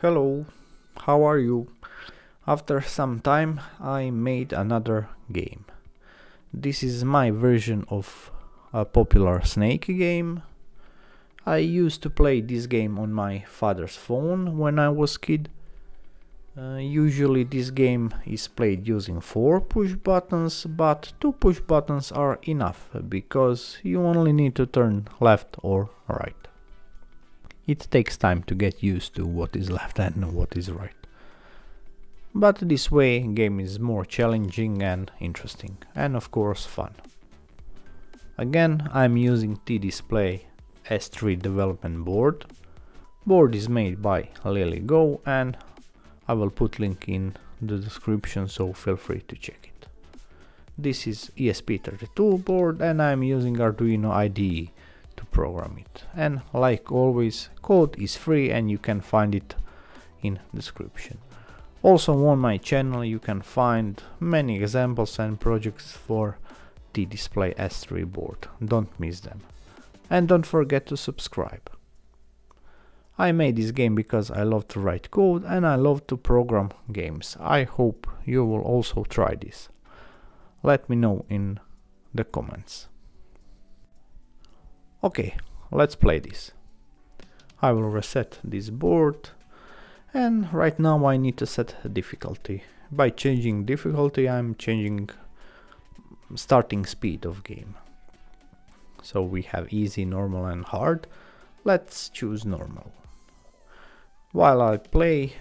Hello, how are you? After some time I made another game. This is my version of a popular snake game. I used to play this game on my father's phone when I was kid. Uh, usually this game is played using 4 push buttons, but 2 push buttons are enough because you only need to turn left or right. It takes time to get used to what is left and what is right. But this way game is more challenging and interesting and of course fun. Again I'm using T-Display S3 development board. Board is made by LilyGo and I will put link in the description so feel free to check it. This is ESP32 board and I'm using Arduino IDE program it. And like always, code is free and you can find it in description. Also on my channel you can find many examples and projects for T-Display S3 board. Don't miss them. And don't forget to subscribe. I made this game because I love to write code and I love to program games. I hope you will also try this. Let me know in the comments. Okay, let's play this. I will reset this board and right now I need to set difficulty. By changing difficulty I'm changing starting speed of game. So we have easy, normal and hard. Let's choose normal. While I play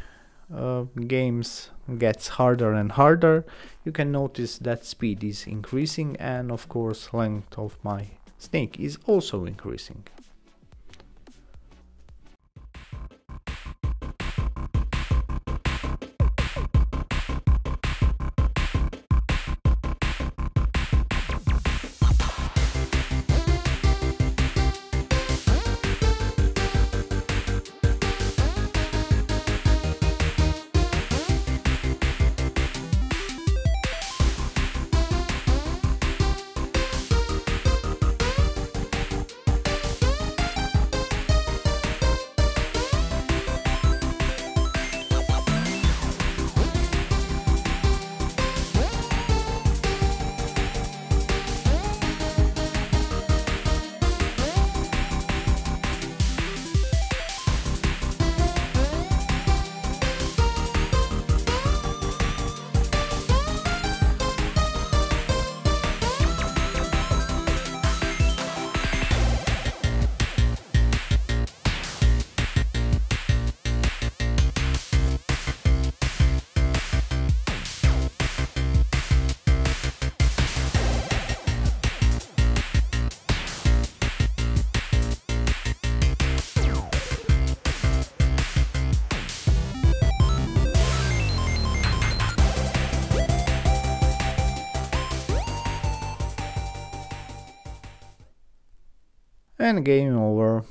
uh, games gets harder and harder you can notice that speed is increasing and of course length of my snake is also increasing. And game over.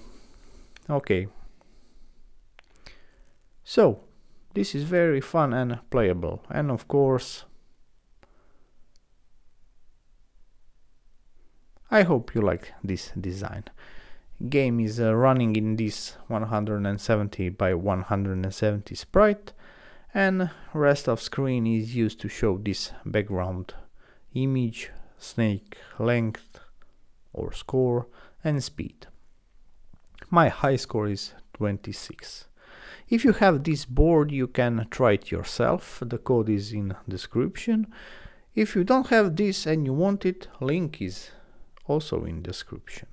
Okay. So this is very fun and playable. And of course I hope you like this design. Game is uh, running in this 170 by 170 sprite and rest of screen is used to show this background image snake length or score and speed. My high score is 26. If you have this board you can try it yourself, the code is in description. If you don't have this and you want it, link is also in description.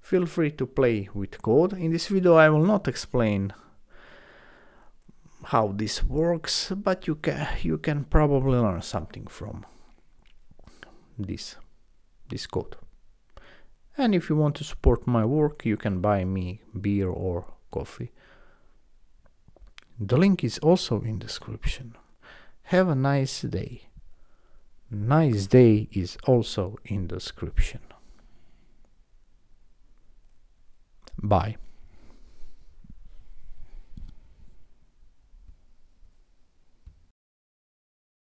Feel free to play with code. In this video I will not explain how this works, but you can you can probably learn something from this this code. And if you want to support my work, you can buy me beer or coffee. The link is also in description. Have a nice day. Nice day is also in the description. Bye.